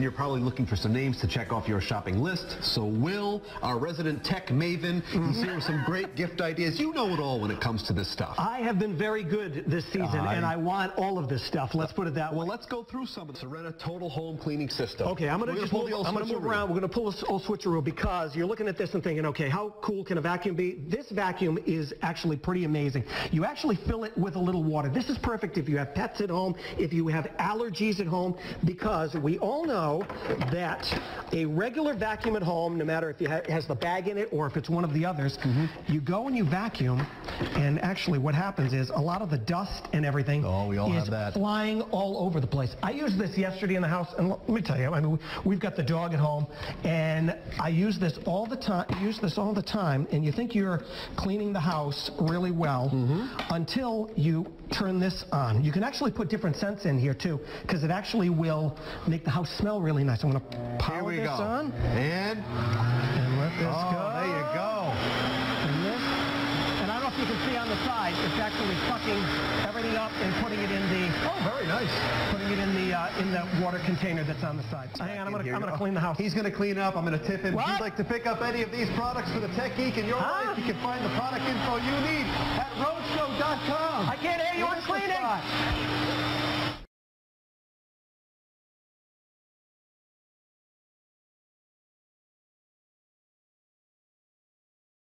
You're probably looking for some names to check off your shopping list. So Will, our resident tech maven, he's here with some mm-hmm. great gift ideas. You know it all when it comes to this stuff. I have been very good this season, I- and I want all of this stuff. Let's put it that way. Well, let's go through some of the Sirena Total Home Cleaning System. Okay, I'm gonna just pull move, the old I'm gonna move around. We're gonna pull this old switcheroo because you're looking at this and thinking, okay, how cool can a vacuum be? This vacuum is actually pretty amazing. You actually fill it with a little water. This is perfect if you have pets at home, if you have allergies at home, because we all know that a regular vacuum at home, no matter if it has the bag in it or if it's one of the others, Mm-hmm. you go and you vacuum, and actually what happens is a lot of the dust and everything Oh, we all is have that. flying all over the place. I used this yesterday in the house, and let me tell you, I mean, we- we've got the dog at home, and I use this all the time. Use this all the time, and you think you're cleaning the house really well until you turn this on. You can actually put different scents in here too, because it actually will make the house smell really nice. I'm going to we this go. on And, and let this oh, go. there you go. And this, and I don't know if you can see on the side, it's actually sucking everything up and putting it in the Oh, very nice. putting it in the uh, in the water container that's on the side. Hang on, I'm gonna I'm gonna go. clean the house. He's going to clean up. I'm going to tip him. If you'd like to pick up any of these products for the Tech Geek in your Huh? life, you can find the product info you need at roadshow.com. I can't hear you. I'm cleaning.